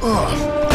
Ugh.